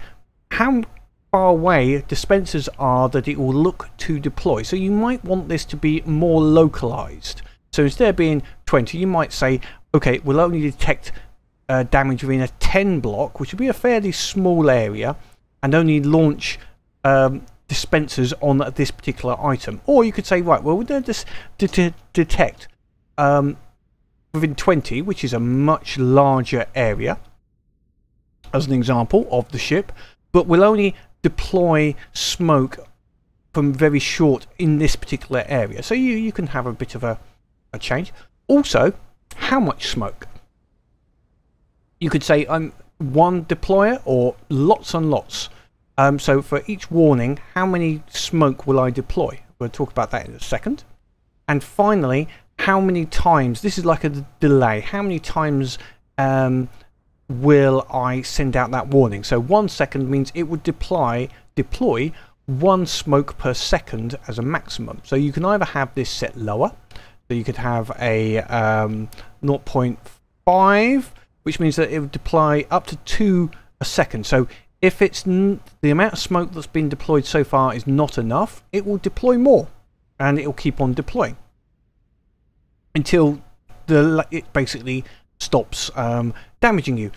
how far away dispensers are that it will look to deploy. So you might want this to be more localized. So instead of being 20, you might say, okay, we'll only detect uh, damage within a 10 block, which would be a fairly small area, and only launch um, dispensers on this particular item. Or you could say, right, well, we're going to detect um, within 20, which is a much larger area, as an example of the ship, but we'll only deploy smoke from very short in this particular area. So you, you can have a bit of a, a change. Also, how much smoke? You could say I'm one deployer or lots and lots. Um, so for each warning, how many smoke will I deploy? We'll talk about that in a second. And finally, how many times, this is like a delay, how many times um, will I send out that warning? So one second means it would deploy, deploy one smoke per second as a maximum. So you can either have this set lower, so you could have a um, 0.5, which means that it would deploy up to two a second. So if it's the amount of smoke that's been deployed so far is not enough, it will deploy more, and it will keep on deploying until the it basically stops um, damaging you.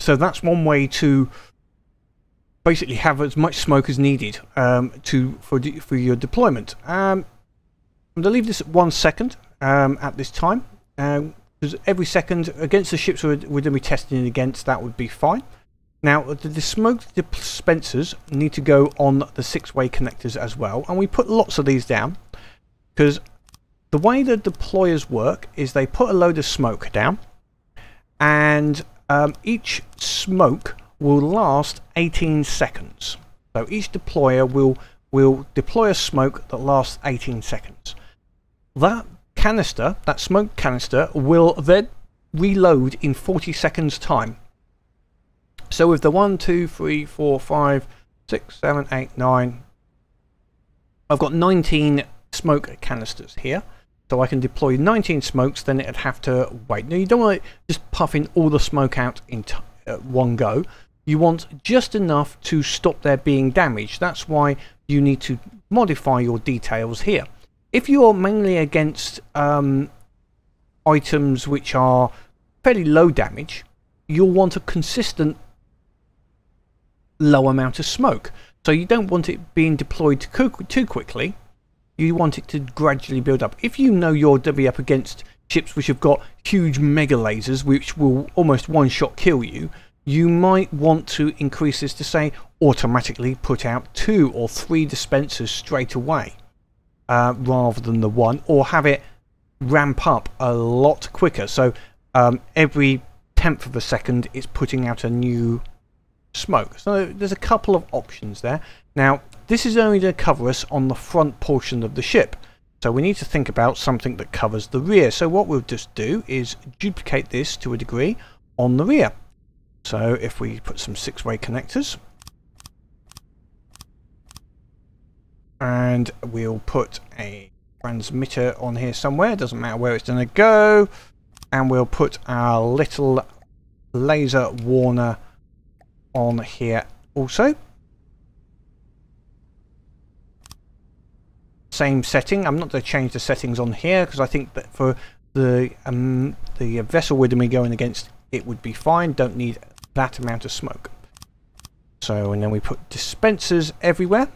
So that's one way to basically have as much smoke as needed um, to for for your deployment. Um, I'm going to leave this at one second um, at this time. Because every second against the ships we're, we're going to be testing against, that would be fine. Now, the, the smoke dispensers need to go on the six-way connectors as well, and we put lots of these down because the way the deployers work is they put a load of smoke down, and um, each smoke will last 18 seconds. So each deployer will, will deploy a smoke that lasts 18 seconds. That canister, that smoke canister, will then reload in 40 seconds time. So with the 1, 2, 3, 4, 5, 6, 7, 8, 9, I've got 19 smoke canisters here. So I can deploy 19 smokes, then it'd have to wait. Now you don't want to just puffing all the smoke out in uh, one go you want just enough to stop there being damage. That's why you need to modify your details here. If you're mainly against um, items which are fairly low damage, you'll want a consistent low amount of smoke. So you don't want it being deployed too quickly. You want it to gradually build up. If you know you're be up against ships which have got huge mega lasers which will almost one shot kill you, you might want to increase this to say automatically put out two or three dispensers straight away uh, rather than the one or have it ramp up a lot quicker. So um, every tenth of a second it's putting out a new smoke. So there's a couple of options there. Now this is only going to cover us on the front portion of the ship. So we need to think about something that covers the rear. So what we'll just do is duplicate this to a degree on the rear. So if we put some six-way connectors and we'll put a transmitter on here somewhere, doesn't matter where it's going to go, and we'll put our little laser warner on here also. Same setting. I'm not going to change the settings on here because I think that for the um, the vessel we're going to be going against, it would be fine. Don't need that amount of smoke. So, and then we put dispensers everywhere.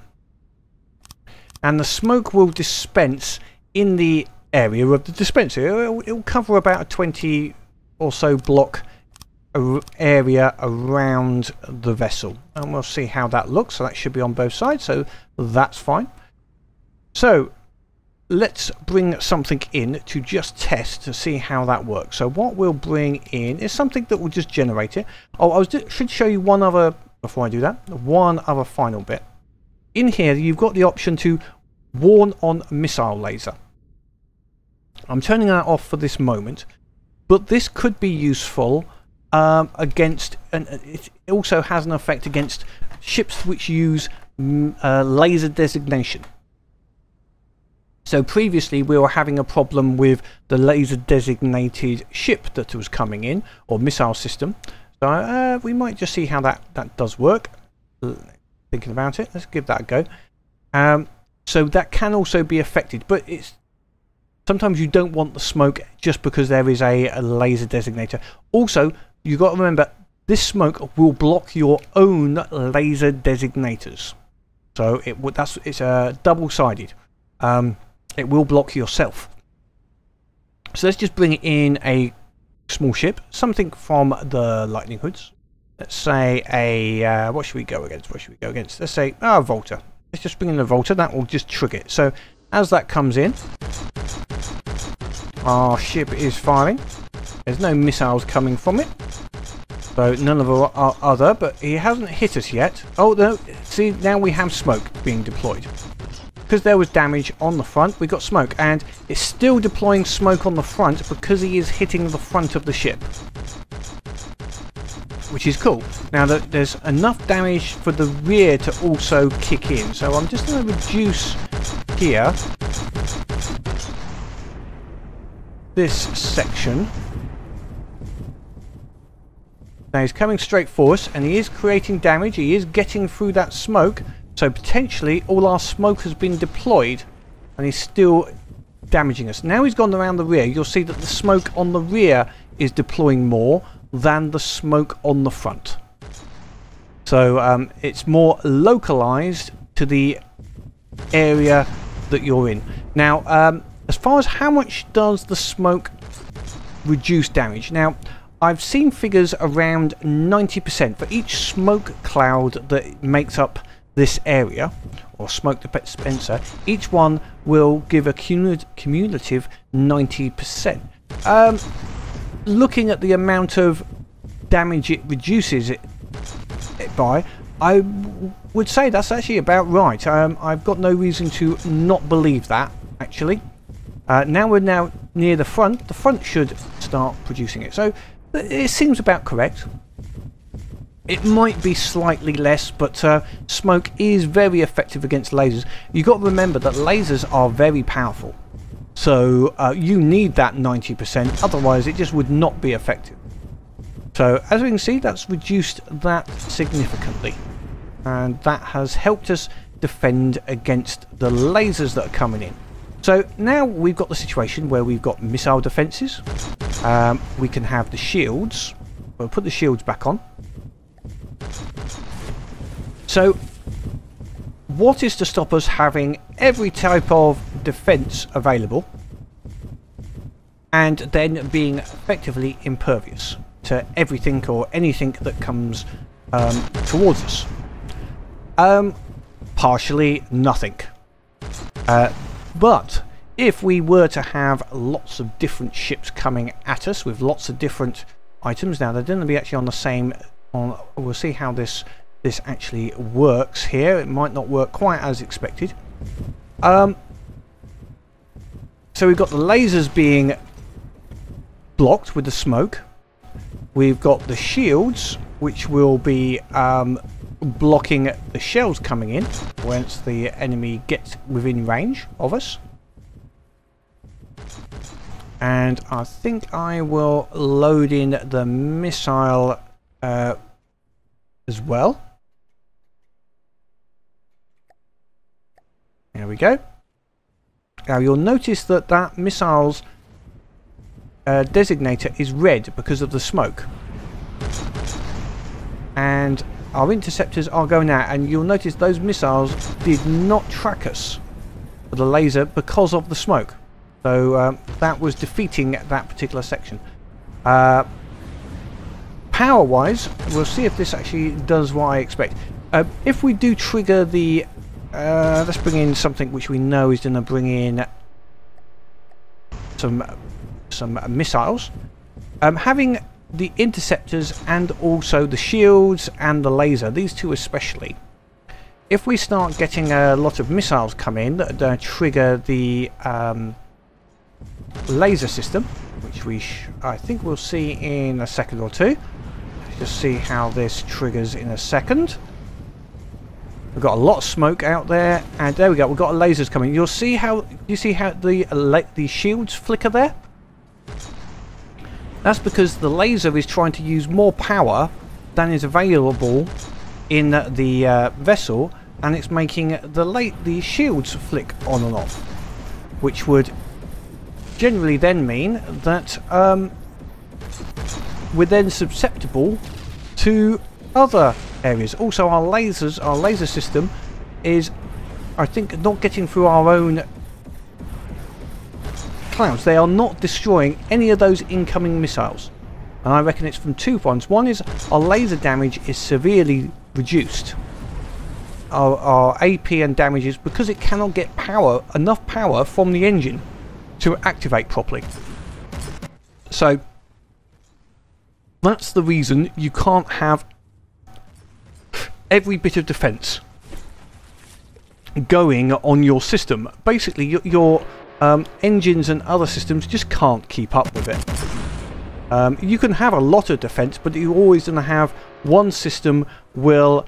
And the smoke will dispense in the area of the dispenser. It'll, cover about a 20 or so block area around the vessel. And we'll see how that looks. So that should be on both sides. So that's fine. So let's bring something in to just test to see how that works. So what we'll bring in is something that will just generate it. Oh, I was, should show you one other, before I do that, one other final bit. In here, you've got the option to warn on missile laser. I'm turning that off for this moment, but this could be useful um, against, and it also has an effect against ships which use mm, uh, laser designation. So previously we were having a problem with the laser designated ship that was coming in, or missile system. So uh, we might just see how that, that does work. Thinking about it, let's give that a go. Um, so that can also be affected, but it's sometimes you don't want the smoke just because there is a, a laser designator. Also, you've got to remember this smoke will block your own laser designators. So it that's it's a uh, double-sided. Um, it will block yourself. So let's just bring in a small ship, something from the Lightning Hoods. Let's say a uh, what should we go against? What should we go against? Let's say ah oh, Volta. Let's just bring in the Volta. That will just trigger it. So as that comes in, our ship is firing. There's no missiles coming from it. So none of our other, but he hasn't hit us yet. Oh no, see now we have smoke being deployed. Because there was damage on the front, we got smoke, and it's still deploying smoke on the front because he is hitting the front of the ship. Which is cool. Now that there's enough damage for the rear to also kick in, so I'm just going to reduce here this section. Now he's coming straight for us and he is creating damage, he is getting through that smoke, so potentially all our smoke has been deployed and he's still damaging us. Now he's gone around the rear, you'll see that the smoke on the rear is deploying more than the smoke on the front. So um, it's more localized to the area that you're in. Now, um, as far as how much does the smoke reduce damage? Now, I've seen figures around 90% for each smoke cloud that makes up this area, or smoke dispenser, each one will give a cumulative 90%. Um, looking at the amount of damage it reduces it, it by, I would say that's actually about right. Um, I've got no reason to not believe that, actually. Uh, now we're now near the front, the front should start producing it. So it seems about correct. It might be slightly less, but uh, smoke is very effective against lasers. You've got to remember that lasers are very powerful. So uh, you need that 90%, otherwise it just would not be effective. So as we can see, that's reduced that significantly. And that has helped us defend against the lasers that are coming in. So now we've got the situation where we've got missile defences. Um, we can have the shields. We'll put the shields back on. So what is to stop us having every type of defence available and then being effectively impervious to everything or anything that comes um, towards us? Um, partially nothing. Uh, but if we were to have lots of different ships coming at us with lots of different items, now they're going to be actually on the same, on, we'll see how this this actually works here. It might not work quite as expected. Um, so we've got the lasers being blocked with the smoke. We've got the shields, which will be um, blocking the shells coming in once the enemy gets within range of us. And I think I will load in the missile uh, as well. There we go. Now you'll notice that that missile's uh, designator is red because of the smoke. And our interceptors are going out and you'll notice those missiles did not track us with the laser because of the smoke so um, that was defeating that particular section uh, power wise we'll see if this actually does what I expect uh, if we do trigger the uh, let's bring in something which we know is going to bring in some some missiles um, having the interceptors and also the shields and the laser, these two especially. If we start getting a lot of missiles come in that uh, trigger the um, laser system, which we I think we'll see in a second or two. Let's just see how this triggers in a second. We've got a lot of smoke out there, and there we go. We've got lasers coming. You'll see how you see how the the shields flicker there. That's because the laser is trying to use more power than is available in the uh, vessel and it's making the late the shields flick on and off which would generally then mean that um, we're then susceptible to other areas. Also, our lasers, our laser system is, I think, not getting through our own clouds. They are not destroying any of those incoming missiles. And I reckon it's from two fronts. One is our laser damage is severely reduced. Our, our AP and damages because it cannot get power, enough power from the engine to activate properly. So that's the reason you can't have every bit of defence going on your system. Basically, your, your um, engines and other systems just can't keep up with it. Um, you can have a lot of defence, but you're always going to have one system will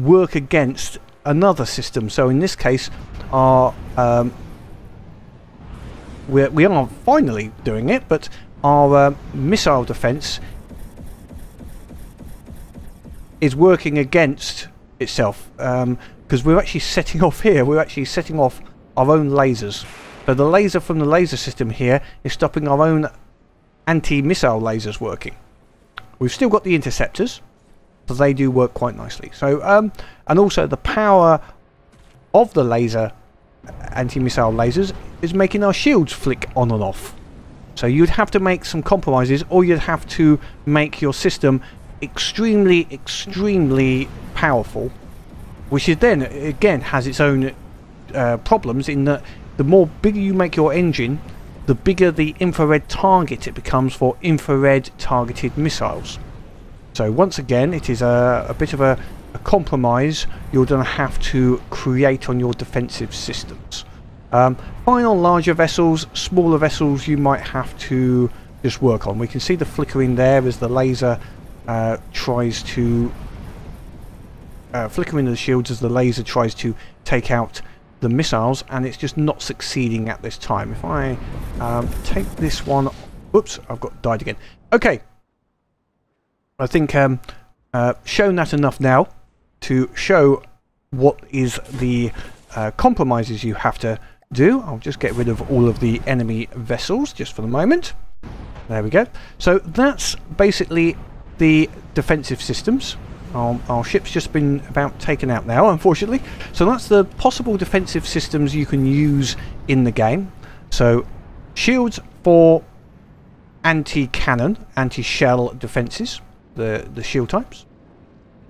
work against another system. So in this case, our um, we're, we are finally doing it, but our uh, missile defence is working against itself because um, we're actually [LAUGHS] setting off here. We're actually setting off our own lasers. So the laser from the laser system here is stopping our own anti-missile lasers working. We've still got the interceptors, so they do work quite nicely. So, um, and also the power of the laser anti-missile lasers is making our shields flick on and off. So you'd have to make some compromises, or you'd have to make your system extremely, extremely powerful, which is then again has its own uh, problems in that the more bigger you make your engine, the bigger the infrared target it becomes for infrared targeted missiles. So once again, it is a, a bit of a, a compromise you're going to have to create on your defensive systems. Um, final larger vessels, smaller vessels you might have to just work on. We can see the flickering there as the laser uh, tries to uh, flicker into the shields as the laser tries to take out the missiles and it's just not succeeding at this time. If I um, take this one... Oops, I've got died again. Okay. I think um, uh, shown that enough now to show what is the uh, compromises you have to do. I'll just get rid of all of the enemy vessels just for the moment. There we go. So that's basically the defensive systems. Our, our, ship's just been about taken out now, unfortunately. So that's the possible defensive systems you can use in the game. So shields for anti-cannon, anti-shell defences, the, the shield types.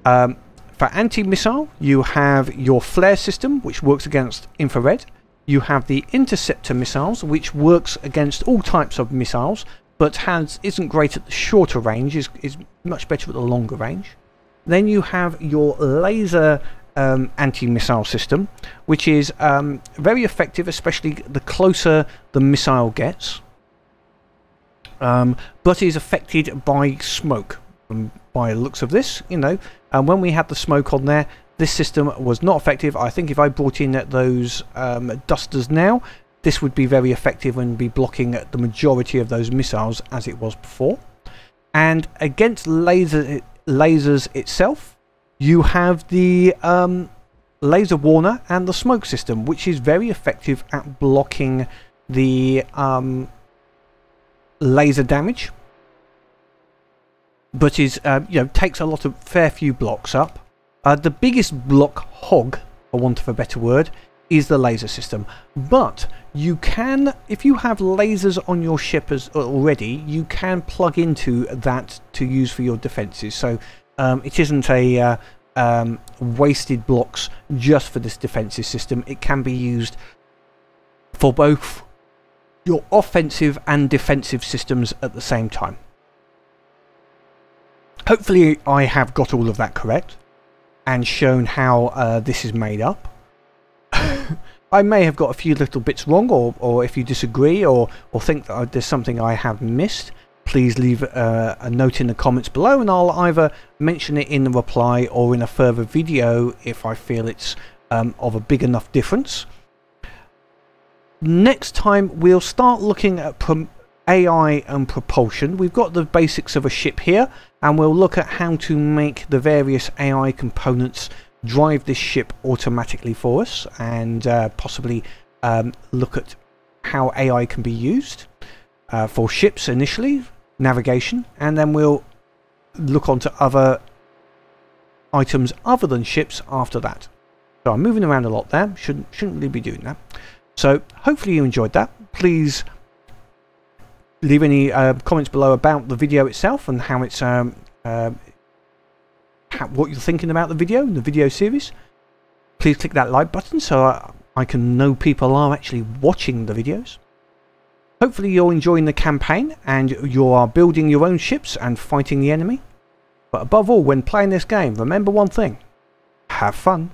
Um, for anti-missile, you have your flare system, which works against infrared. You have the interceptor missiles, which works against all types of missiles, but has isn't great at the shorter range, is, is much better at the longer range. Then you have your laser um, anti-missile system, which is um, very effective, especially the closer the missile gets, um, but is affected by smoke. Um, by looks of this, you know, and when we had the smoke on there, this system was not effective. I think if I brought in those um, dusters now, this would be very effective and be blocking the majority of those missiles as it was before. And against laser, lasers itself, you have the um, laser warner and the smoke system, which is very effective at blocking the um, laser damage, but is uh, you know takes a lot of fair few blocks up. Uh, the biggest block hog, for want of a better word, is the laser system. But you can, if you have lasers on your ship as already, you can plug into that to use for your defences. So um, it isn't a uh, um, wasted blocks just for this defensive system. It can be used for both your offensive and defensive systems at the same time. Hopefully I have got all of that correct and shown how uh, this is made up. [LAUGHS] I may have got a few little bits wrong, or, or if you disagree or, or think that there's something I have missed, please leave uh, a note in the comments below and I'll either mention it in the reply or in a further video if I feel it's um, of a big enough difference. Next time we'll start looking at AI and propulsion. We've got the basics of a ship here and we'll look at how to make the various AI components drive this ship automatically for us and uh, possibly um, look at how AI can be used uh, for ships initially, navigation, and then we'll look onto other items other than ships after that. So I'm moving around a lot there. Shouldn't shouldn't really be doing that. So hopefully you enjoyed that. Please leave any uh, comments below about the video itself and how it's um, uh, how, what you're thinking about the video and the video series. Please click that like button so I, I can know people are actually watching the videos. Hopefully you're enjoying the campaign and you are building your own ships and fighting the enemy. But above all, when playing this game, remember one thing. Have fun.